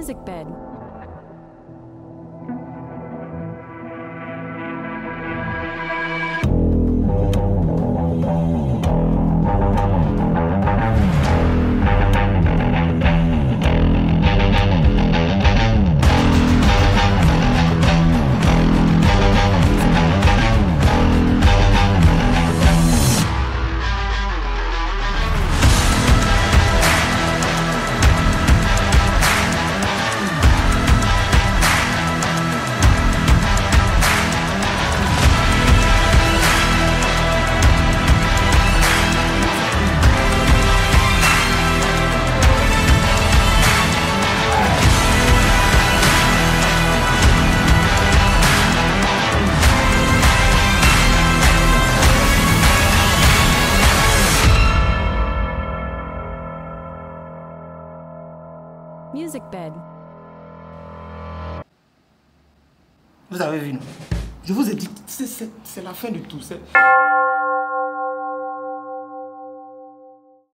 music bed. Music bed. Vous avez vu, non? Je vous ai dit, c'est la fin de tout.